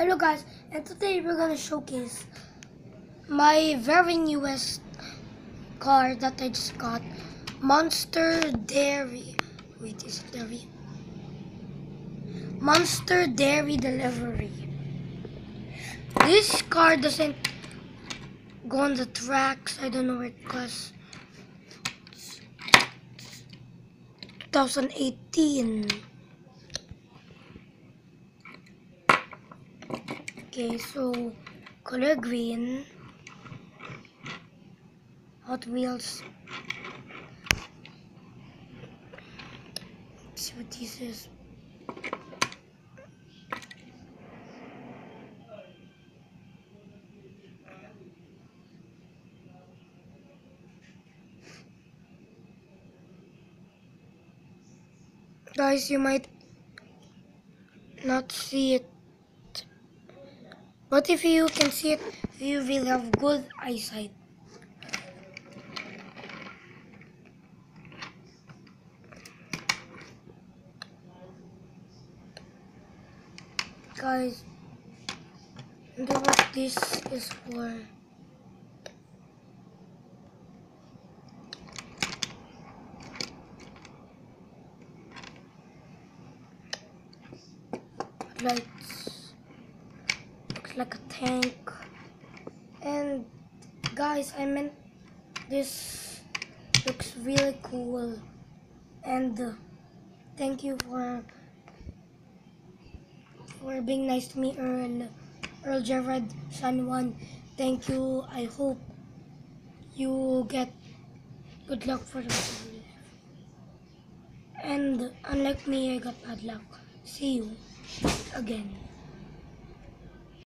Hello guys, and today we're gonna showcase my very newest car that I just got. Monster Dairy. Wait, is it Dairy? Monster Dairy Delivery. This car doesn't go on the tracks. I don't know where it goes. 2018. Okay, so color green. Hot Wheels. Let's see what this is. Guys, you might not see it but if you can see it, you will have good eyesight. Guys, wonder what this is for. Lights looks like a tank. And guys I meant this looks really cool. And uh, thank you for for being nice to me Earl Earl Gerard San Juan. Thank you. I hope you get good luck for the and unlike me I got bad luck. See you again